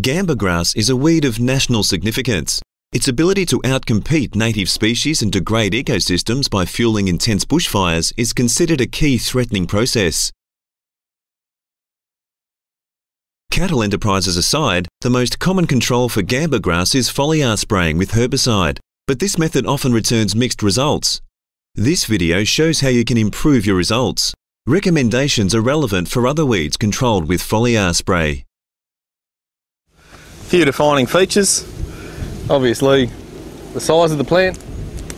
Gamba grass is a weed of national significance. Its ability to outcompete native species and degrade ecosystems by fueling intense bushfires is considered a key threatening process. Cattle enterprises aside, the most common control for gamba grass is foliar spraying with herbicide, but this method often returns mixed results. This video shows how you can improve your results. Recommendations are relevant for other weeds controlled with foliar spray few defining features. Obviously, the size of the plant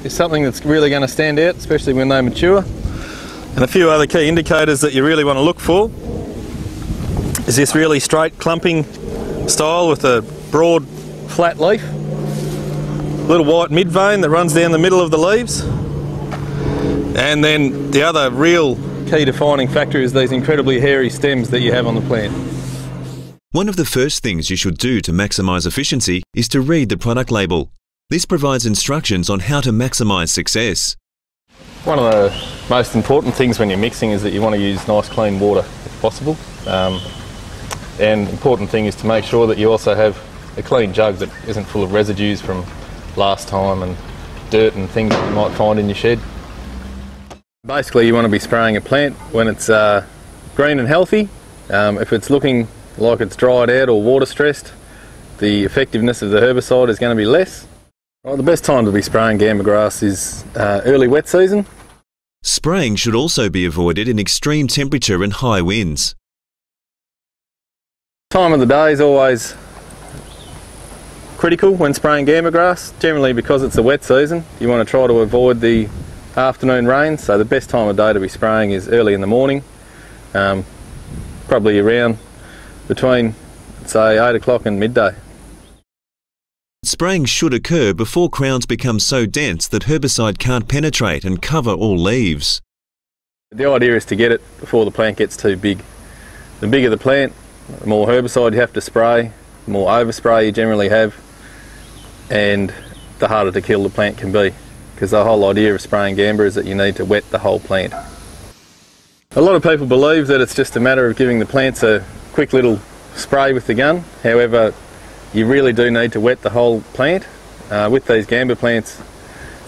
is something that's really going to stand out, especially when they mature. And a few other key indicators that you really want to look for is this really straight clumping style with a broad flat leaf, little white mid vein that runs down the middle of the leaves. And then the other real key defining factor is these incredibly hairy stems that you have on the plant. One of the first things you should do to maximise efficiency is to read the product label. This provides instructions on how to maximise success. One of the most important things when you're mixing is that you want to use nice clean water if possible. Um, and important thing is to make sure that you also have a clean jug that isn't full of residues from last time and dirt and things that you might find in your shed. Basically you want to be spraying a plant when it's uh, green and healthy. Um, if it's looking like it's dried out or water stressed, the effectiveness of the herbicide is going to be less. Well, the best time to be spraying gamba grass is uh, early wet season. Spraying should also be avoided in extreme temperature and high winds. Time of the day is always critical when spraying gamba grass, generally because it's a wet season. You want to try to avoid the afternoon rains, so the best time of day to be spraying is early in the morning, um, probably around between, say, 8 o'clock and midday. Spraying should occur before crowns become so dense that herbicide can't penetrate and cover all leaves. The idea is to get it before the plant gets too big. The bigger the plant, the more herbicide you have to spray, the more overspray you generally have, and the harder to kill the plant can be. Because the whole idea of spraying gamba is that you need to wet the whole plant. A lot of people believe that it's just a matter of giving the plants a quick little spray with the gun. However, you really do need to wet the whole plant. Uh, with these gamba plants,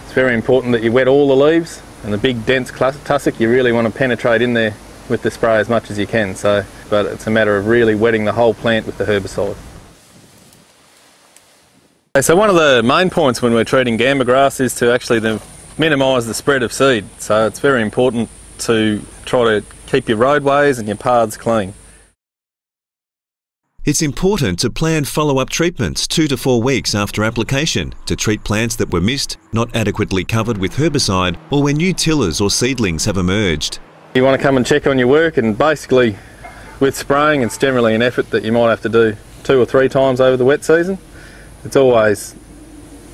it's very important that you wet all the leaves and the big dense tussock, you really want to penetrate in there with the spray as much as you can. So, but it's a matter of really wetting the whole plant with the herbicide. So one of the main points when we're treating gamba grass is to actually minimise the spread of seed. So it's very important to try to keep your roadways and your paths clean. It's important to plan follow-up treatments two to four weeks after application to treat plants that were missed, not adequately covered with herbicide, or when new tillers or seedlings have emerged. You want to come and check on your work and basically with spraying it's generally an effort that you might have to do two or three times over the wet season. It's always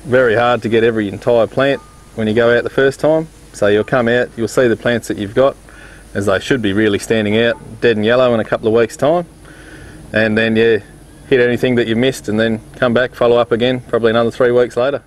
very hard to get every entire plant when you go out the first time. So you'll come out, you'll see the plants that you've got as they should be really standing out dead and yellow in a couple of weeks time and then yeah hit anything that you missed and then come back follow up again probably another three weeks later